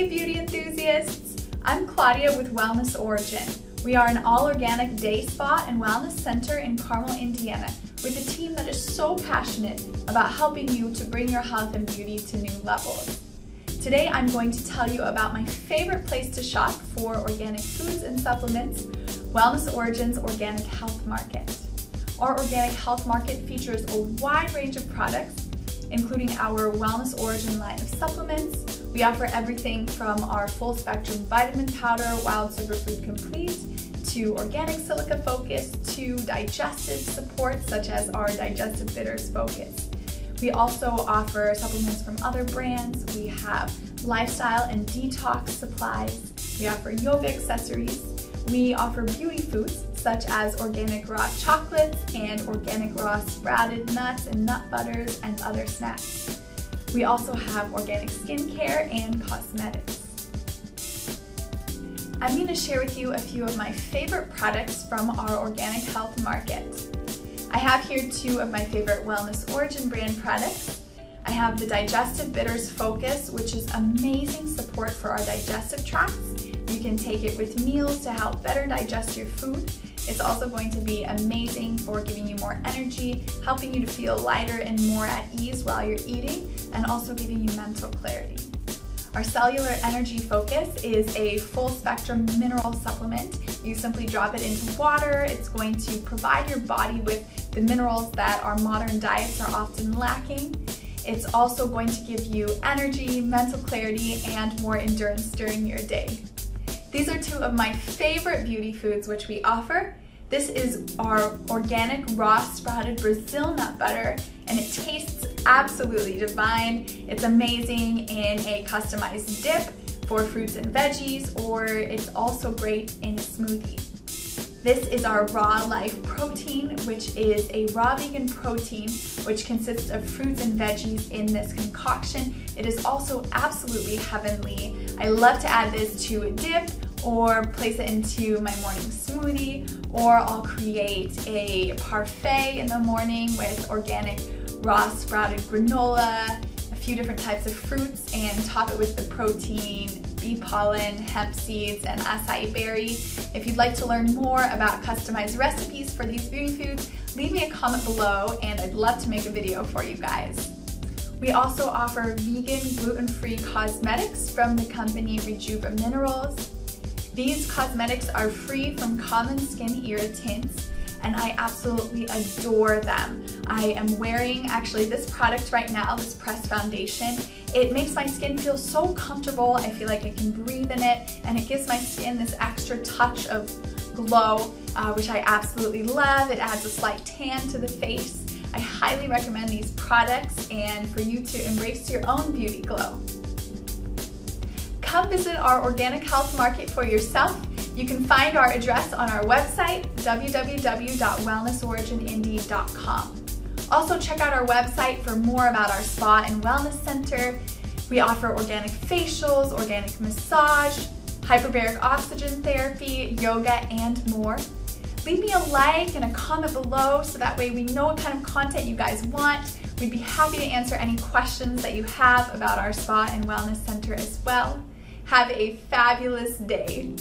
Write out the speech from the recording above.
Hey beauty enthusiasts! I'm Claudia with Wellness Origin. We are an all-organic day spa and wellness center in Carmel, Indiana with a team that is so passionate about helping you to bring your health and beauty to new levels. Today I'm going to tell you about my favorite place to shop for organic foods and supplements, Wellness Origin's Organic Health Market. Our Organic Health Market features a wide range of products including our Wellness Origin line of supplements. We offer everything from our full spectrum vitamin powder, Wild Superfood Complete, to organic silica focus, to digestive support such as our digestive bitters focus. We also offer supplements from other brands. We have lifestyle and detox supplies. We offer yoga accessories. We offer beauty foods such as organic raw chocolates and organic raw sprouted nuts and nut butters and other snacks. We also have organic skincare and cosmetics. I'm going to share with you a few of my favorite products from our organic health market. I have here two of my favorite Wellness Origin brand products. I have the Digestive Bitters Focus, which is amazing support for our digestive tracts. You can take it with meals to help better digest your food. It's also going to be amazing for giving you more energy, helping you to feel lighter and more at ease while you're eating, and also giving you mental clarity. Our Cellular Energy Focus is a full spectrum mineral supplement. You simply drop it into water. It's going to provide your body with the minerals that our modern diets are often lacking. It's also going to give you energy, mental clarity, and more endurance during your day. These are two of my favorite beauty foods which we offer. This is our organic raw sprouted Brazil nut butter and it tastes absolutely divine. It's amazing in a customized dip for fruits and veggies or it's also great in a smoothie. This is our Raw Life Protein, which is a raw vegan protein which consists of fruits and veggies in this concoction. It is also absolutely heavenly. I love to add this to a dip or place it into my morning smoothie or I'll create a parfait in the morning with organic raw sprouted granola, a few different types of fruits and top it with the protein bee pollen, hemp seeds, and acai berry. If you'd like to learn more about customized recipes for these beauty foods, leave me a comment below and I'd love to make a video for you guys. We also offer vegan, gluten-free cosmetics from the company Rejuva Minerals. These cosmetics are free from common skin irritants and I absolutely adore them. I am wearing actually this product right now, this pressed foundation. It makes my skin feel so comfortable. I feel like I can breathe in it and it gives my skin this extra touch of glow, uh, which I absolutely love. It adds a slight tan to the face. I highly recommend these products and for you to embrace your own beauty glow. Come visit our organic health market for yourself you can find our address on our website, www.wellnessorigin.com. Also check out our website for more about our spa and wellness center. We offer organic facials, organic massage, hyperbaric oxygen therapy, yoga, and more. Leave me a like and a comment below so that way we know what kind of content you guys want. We'd be happy to answer any questions that you have about our spa and wellness center as well. Have a fabulous day.